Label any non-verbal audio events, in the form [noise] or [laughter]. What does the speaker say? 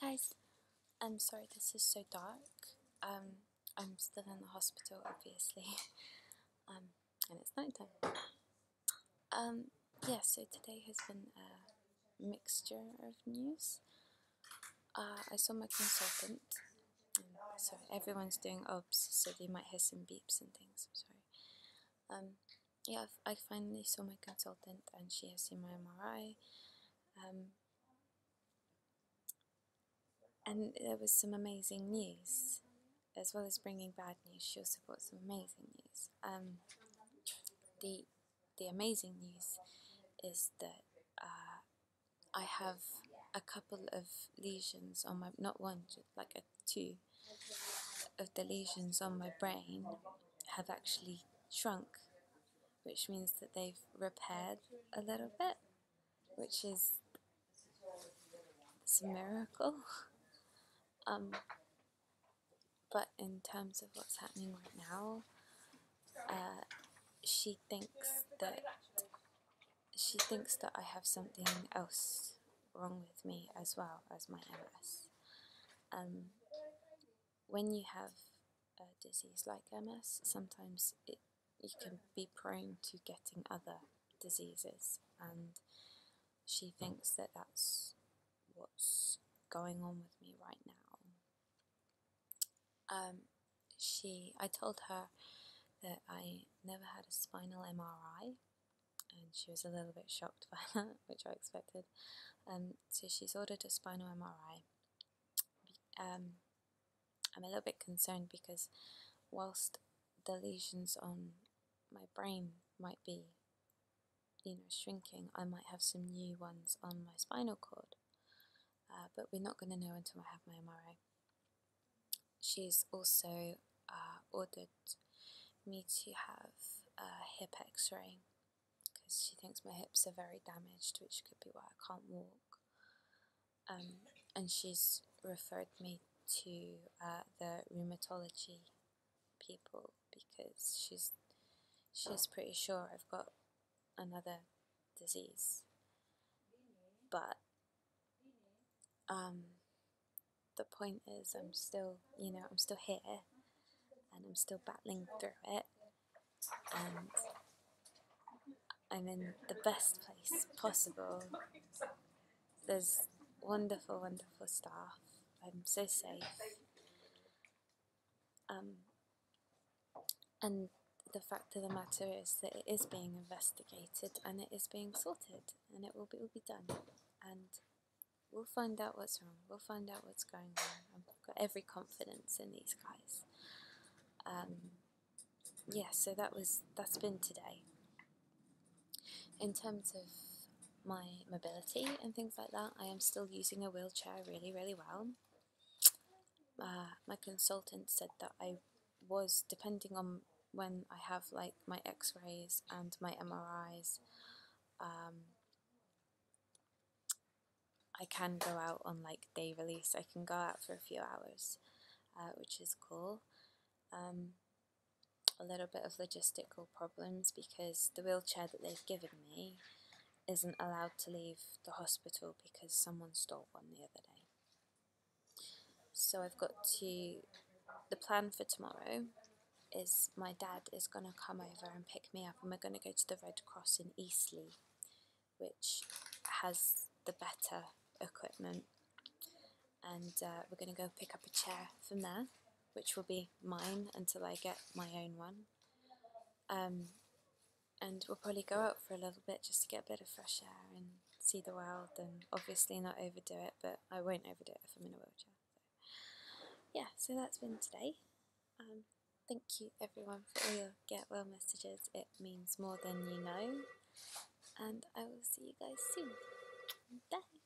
guys, I'm sorry this is so dark. Um, I'm still in the hospital, obviously, [laughs] um, and it's night time. Um, yeah, so today has been a mixture of news. Uh, I saw my consultant. So everyone's doing OBS, so they might hear some beeps and things. I'm sorry. Um, yeah, I finally saw my consultant, and she has seen my MRI. Um, and there was some amazing news, as well as bringing bad news. She also brought some amazing news. Um, the the amazing news is that uh, I have a couple of lesions on my not one, like a two of the lesions on my brain have actually shrunk, which means that they've repaired a little bit, which is it's a miracle. [laughs] Um, but in terms of what's happening right now, uh, she thinks that she thinks that I have something else wrong with me as well as my MS. Um, when you have a disease like MS, sometimes it you can be prone to getting other diseases, and she thinks that that's what's going on with me right now. Um, she, I told her that I never had a spinal MRI, and she was a little bit shocked [laughs] by that, which I expected. Um, so she's ordered a spinal MRI. Um, I'm a little bit concerned because whilst the lesions on my brain might be, you know, shrinking, I might have some new ones on my spinal cord. Uh, but we're not going to know until I have my MRI. She's also uh, ordered me to have a hip x ray because she thinks my hips are very damaged, which could be why I can't walk. Um, and she's referred me to uh, the rheumatology people because she's she's pretty sure I've got another disease. But um, the point is, I'm still, you know, I'm still here, and I'm still battling through it, and I'm in the best place possible. There's wonderful, wonderful staff. I'm so safe. Um, and the fact of the matter is that it is being investigated and it is being sorted and it will be, will be done. And we'll find out what's wrong. We'll find out what's going on. I've got every confidence in these guys. Um, yeah, so that was that's been today. In terms of my mobility and things like that, I am still using a wheelchair really, really well uh, my consultant said that I was, depending on when I have like my x rays and my MRIs, um, I can go out on like day release. I can go out for a few hours, uh, which is cool. Um, a little bit of logistical problems because the wheelchair that they've given me isn't allowed to leave the hospital because someone stole one the other day. So I've got to. The plan for tomorrow is my dad is going to come over and pick me up, and we're going to go to the Red Cross in Eastleigh, which has the better equipment. And uh, we're going to go pick up a chair from there, which will be mine until I get my own one. Um, and we'll probably go out for a little bit just to get a bit of fresh air and see the world, and obviously not overdo it, but I won't overdo it if I'm in a wheelchair yeah, so that's been today. Um, thank you everyone for all your get well messages. It means more than you know. And I will see you guys soon. Bye.